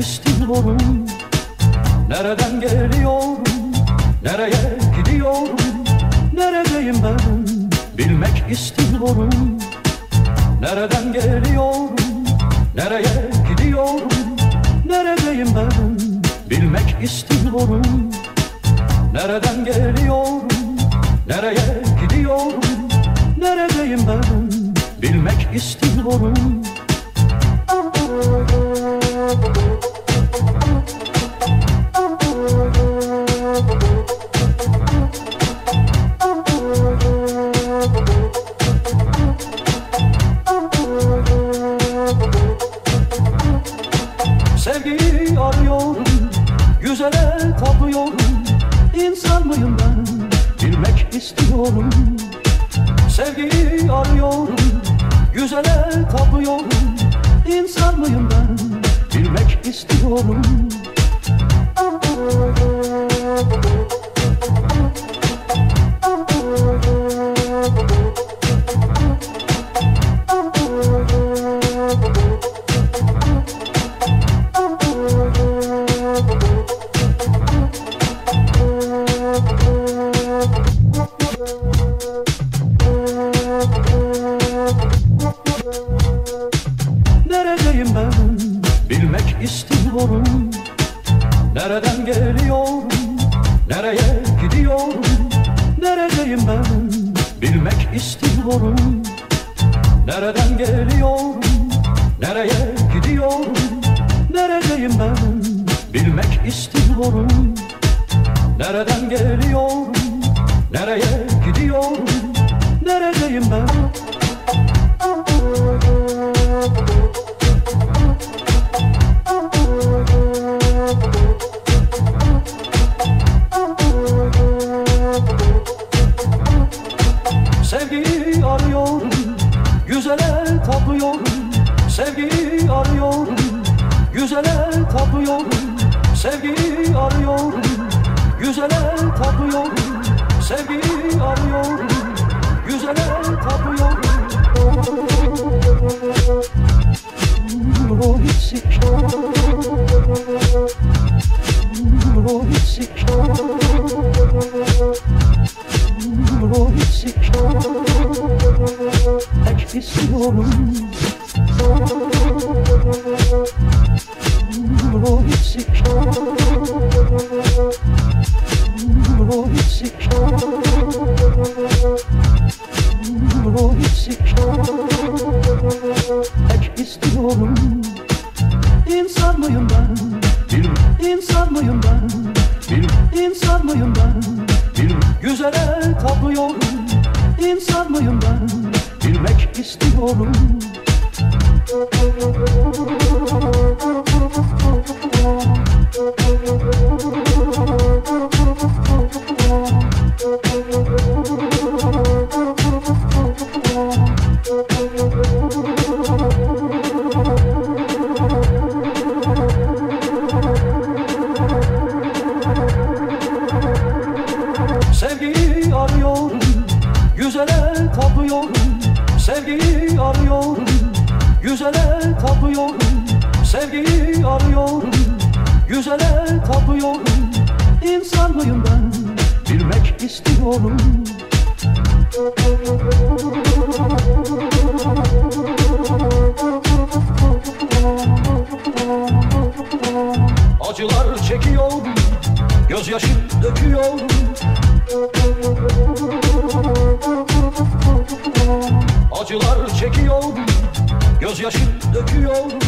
istiyorum Nereden geliyorum? Nereye gidiyorum? Neredeyim ben? Bilmek istiyorum Nereden geliyorum? Nereye gidiyorum? Neredeyim ben? Bilmek istiyorum Nereden geliyorum? Nereye gidiyorum? Neredeyim ben? Bilmek istiyorum arıyorum Güzele tapıyorum. İnsan mıyım ben? Bilmek istiyorum. Sevgiyi arıyorum Güzele tapıyorum. İnsan mıyım ben? Bilmek istiyorum. Aa, Nereden geliyorum, nereye gidiyorum? Neredeyim ben, bilmek istiyorum Nereden geliyorum, nereye gidiyorum? Neredeyim ben, bilmek istiyorum Nereden geliyorum, nereye gidiyorum? Neredeyim ben? Sevgiyi arıyorum Güzele tapıyorum Sevgiyi arıyorum Güzele tapıyorum Sevgiyi arıyorum Güzele tapıyorum Sevgiyi arıyorum Güzele tapıyorum Romantic Romantic istiyorum Euro eksik Euro eksik Euro eksik Tek istiyorum İnsan mıyım ben? İnsan mıyım ben? İnsan mıyım ben? Güzele tapıyorum, sevgiyi arıyorum. Güzele tapıyorum, sevgiyi arıyorum. Güzele tapıyorum, insan mıyım ben? Bilmek istiyorum. Acılar çekiyorum, gözyaşı döküyorum Acılar çekiyorum Gözyaşı döküyorum